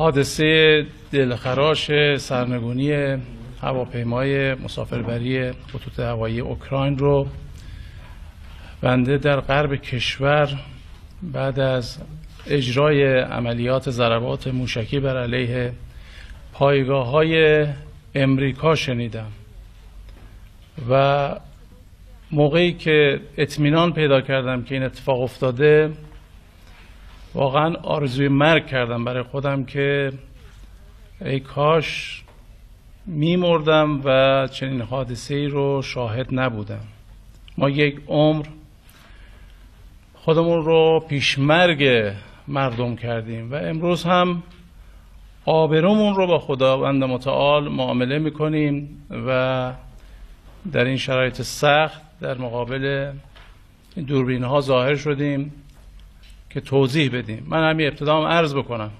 حادثه دلخراش سرنگونی هواپیمای مسافربری خطوط هوایی اوکراین رو بنده در غرب کشور بعد از اجرای عملیات ضربات موشکی بر علیه پایگاه های امریکا شنیدم و موقعی که اطمینان پیدا کردم که این اتفاق افتاده واقعا آرزوی مرگ کردم برای خودم که ای کاش میمردم و چنین حادثه ای رو شاهد نبودم. ما یک عمر خودمون رو پیشمرگ مردم کردیم و امروز هم آبرومون رو با خداوند متعال معامله می‌کنیم و در این شرایط سخت در مقابل دوربین ها ظاهر شدیم. که توضیح بدیم. من همین ابتدا هم عرض بکنم.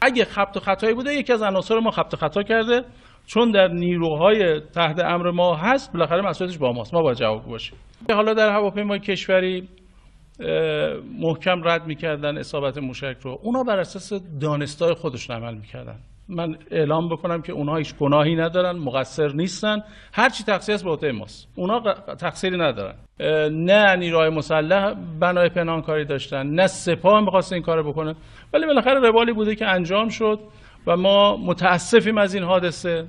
اگه خبت و خطایی بوده یکی از عناصر ما خبت و خطا کرده. چون در نیروهای تحت امر ما هست بالاخره مسئولیتش با ماست. ما باید جواب باشیم. حالا در هواپیمای کشوری محکم رد می‌کردن اصابت موشک رو. اونا بر اساس دانستای خودشون عمل می‌کردن. من اعلام بکنم که اونها هیچ گناهی ندارن مقصر نیستن. هر چی تقصیر است به عهده ماست. اونا تقصیری ندارن. نه نیروهای مسلح بنای پنهانکاری داشتن نه سپاه می‌خواست این کارو بکنه. ولی بالاخره روالی بوده که انجام شد و ما متاسفیم از این حادثه.